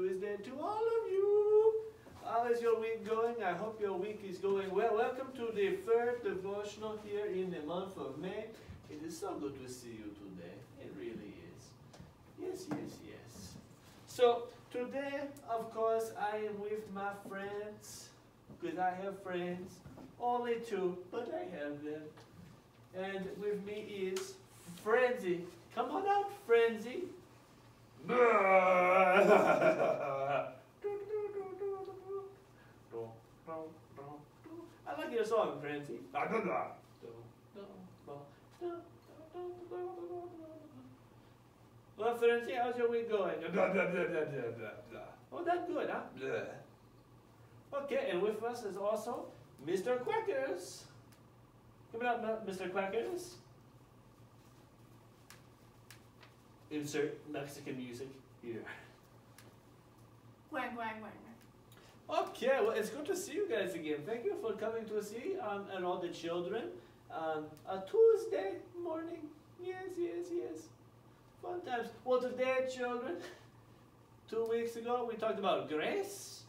Tuesday to all of you. How is your week going? I hope your week is going well. Welcome to the third devotional here in the month of May. It is so good to see you today. It really is. Yes, yes, yes. So today, of course, I am with my friends because I have friends, only two, but I have them. And with me is Frenzy. Come on out, Frenzy. I like your song, Frenzy. Well, Frenzy, how's your week going? Oh, that's good, huh? Okay, and with us is also Mr. Quackers. Come on out, Mr. Quackers. Insert Mexican music here. Quack, quack, quack. Okay, well, it's good to see you guys again. Thank you for coming to see um, and all the children on a Tuesday morning. Yes, yes, yes. Fun times. Well, today, children, two weeks ago, we talked about grace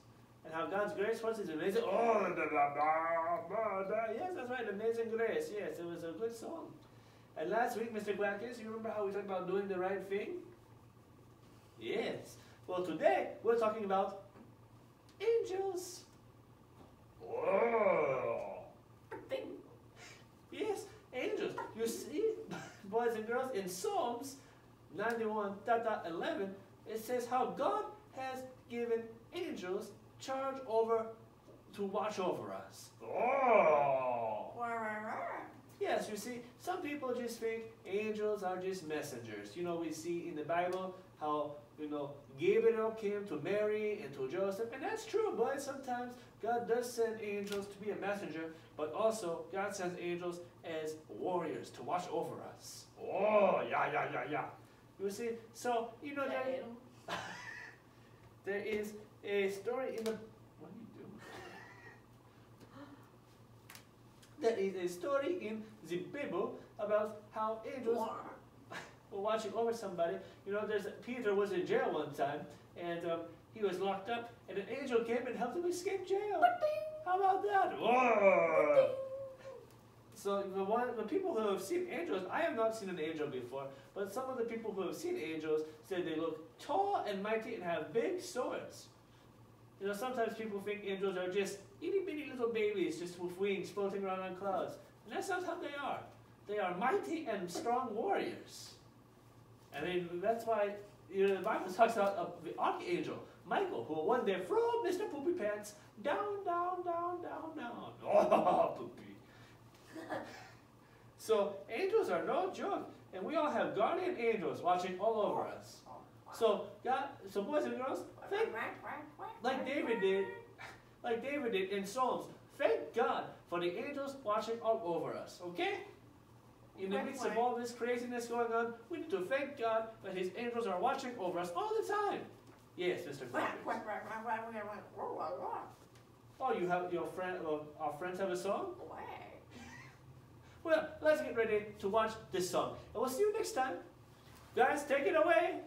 and how God's grace for us is amazing. Oh, da, da, da, da, da. yes, that's right, amazing grace. Yes, it was a good song. And last week, Mr. Quackers, you remember how we talked about doing the right thing? Yes. Well, today, we're talking about angels. Whoa. Ding. Yes, angels. You see, boys and girls, in Psalms 91, tata 11, it says how God has given angels charge over to watch over us. Oh. Yes, you see, some people just think angels are just messengers. You know, we see in the Bible how, you know, Gabriel came to Mary and to Joseph, and that's true, but sometimes God does send angels to be a messenger, but also God sends angels as warriors to watch over us. Oh, yeah, yeah, yeah, yeah. You see, so, you know, there, there is a story in the. What are you doing? There is a story in the Bible about how angels were watching over somebody. You know, there's Peter was in jail one time, and um, he was locked up, and an angel came and helped him escape jail. How about that? Whoa! So the one, the people who have seen angels, I have not seen an angel before, but some of the people who have seen angels say they look tall and mighty and have big swords. You know, sometimes people think angels are just itty bitty little babies just with wings floating around on clouds. And that's not how they are. They are mighty and strong warriors. I mean, that's why you know, the Bible talks about uh, the archangel, Michael, who one day threw Mr. Poopy Pants down, down, down, down, down. Oh, poopy. So angels are no joke, and we all have guardian angels watching all over us. So God, so boys and girls, thank like David did, like David did in Psalms. Thank God for the angels watching all over us. Okay? In the midst of all this craziness going on, we need to thank God that His angels are watching over us all the time. Yes, Mr. Oh, you have your friend, well, our friends have a song. Well, let's get ready to watch this song, and we'll see you next time. Guys, take it away.